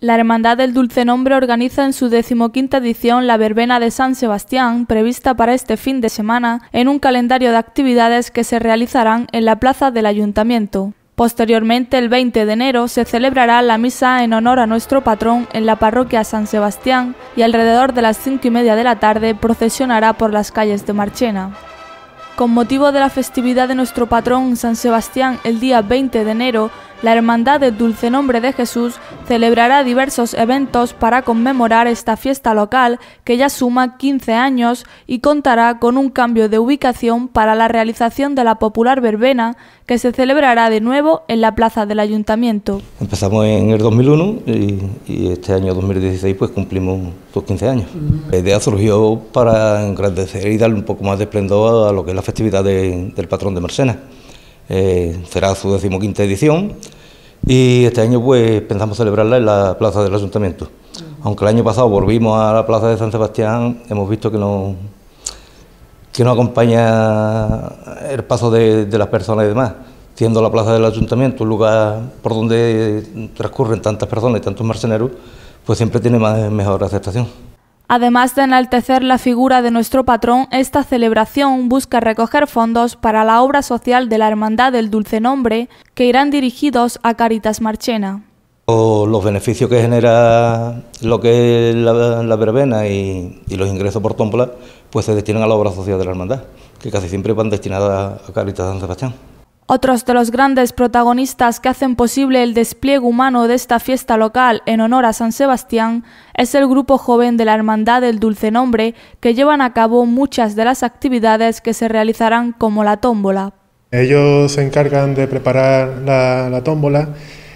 La Hermandad del Dulce Nombre organiza en su decimoquinta edición la verbena de San Sebastián, prevista para este fin de semana, en un calendario de actividades que se realizarán en la plaza del Ayuntamiento. Posteriormente, el 20 de enero, se celebrará la misa en honor a nuestro patrón en la parroquia San Sebastián y alrededor de las cinco y media de la tarde procesionará por las calles de Marchena. Con motivo de la festividad de nuestro patrón San Sebastián el día 20 de enero, la Hermandad del Dulce Nombre de Jesús celebrará diversos eventos para conmemorar esta fiesta local que ya suma 15 años y contará con un cambio de ubicación para la realización de la popular verbena que se celebrará de nuevo en la plaza del Ayuntamiento. Empezamos en el 2001 y, este año 2016 pues cumplimos los 15 años. La idea surgió para engrandecer y darle un poco más de esplendor a lo que es la festividad del patrón de Marsena. Eh, será su decimoquinta edición y este año pues pensamos celebrarla en la plaza del ayuntamiento. Aunque el año pasado volvimos a la plaza de San Sebastián, hemos visto que no, que no acompaña el paso de, las personas y demás, siendo la plaza del ayuntamiento un lugar por donde transcurren tantas personas y tantos marceneros, pues siempre tiene más, mejor aceptación. Además de enaltecer la figura de nuestro patrón, esta celebración busca recoger fondos para la obra social de la Hermandad del Dulce Nombre, que irán dirigidos a Caritas Marchena. Los beneficios que genera lo que es la, verbena y, los ingresos por tómbola, pues se destinan a la obra social de la Hermandad, que casi siempre van destinadas a Caritas San Sebastián. Otros de los grandes protagonistas que hacen posible el despliegue humano de esta fiesta local en honor a San Sebastián es el grupo joven de la Hermandad del Dulce Nombre, que llevan a cabo muchas de las actividades que se realizarán como la tómbola. Ellos se encargan de preparar la, la tómbola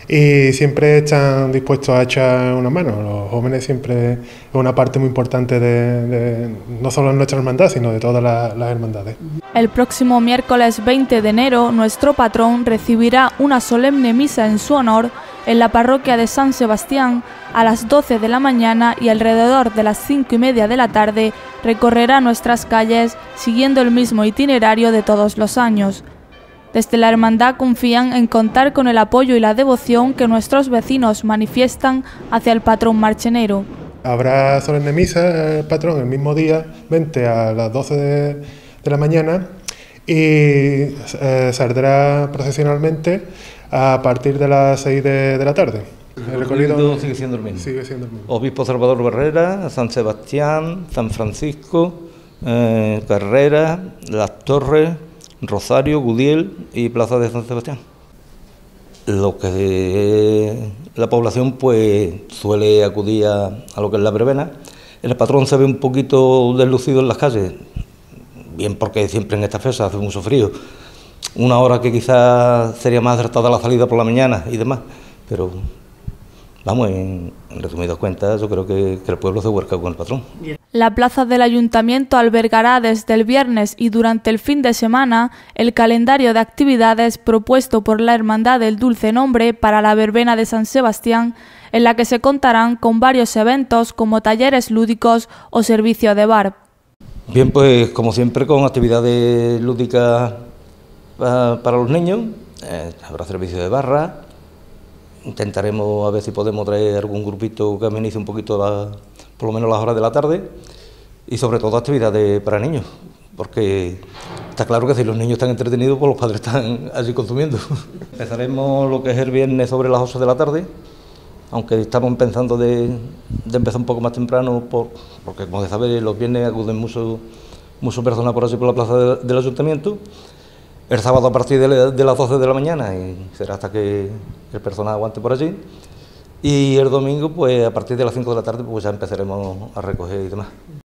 y siempre están dispuestos a echar una mano. Los jóvenes siempre es una parte muy importante de, no solo de nuestra hermandad, sino de todas las, hermandades. El próximo miércoles 20 de enero, nuestro patrón recibirá una solemne misa en su honor en la parroquia de San Sebastián a las 12 de la mañana y alrededor de las 5 y media de la tarde recorrerá nuestras calles siguiendo el mismo itinerario de todos los años desde la Hermandad confían en contar con el apoyo y la devoción que nuestros vecinos manifiestan hacia el patrón marchenero. Habrá solemne misa el patrón el mismo día, 20 a las 12 de, la mañana, y eh, saldrá procesionalmente a partir de las 6 de, la tarde. El recorrido sigue siendo el mismo. Sigue siendo el mismo. Obispo Salvador Barrera, San Sebastián, San Francisco, eh, Carrera, Las Torres, Rosario, Gudiel y Plaza de San Sebastián. Lo que la población pues suele acudir a, lo que es la brevena. El patrón se ve un poquito deslucido en las calles, bien porque siempre en esta fecha hace mucho frío. Una hora que quizás sería más acertada la salida por la mañana y demás, pero vamos, en, resumidas cuentas, yo creo que, que el pueblo se huerca con el patrón. La plaza del ayuntamiento albergará desde el viernes y durante el fin de semana el calendario de actividades propuesto por la Hermandad del Dulce Nombre para la verbena de San Sebastián, en la que se contarán con varios eventos como talleres lúdicos o servicio de bar. Bien, pues como siempre con actividades lúdicas ah, para los niños, eh, habrá servicio de barra, intentaremos a ver si podemos traer algún grupito que amenice un poquito la por lo menos las horas de la tarde, y sobre todo actividades para niños, porque está claro que si los niños están entretenidos, pues los padres están allí consumiendo. Empezaremos lo que es el viernes sobre las 8 de la tarde, aunque estamos pensando de, empezar un poco más temprano, por, porque como se sabe, los viernes acuden muchos mucho personas por allí por la plaza del ayuntamiento. El sábado a partir de, las 12 de la mañana y será hasta que el personal aguante por allí. Y el domingo, pues a partir de las 5 de la tarde, pues ya empezaremos a recoger y demás.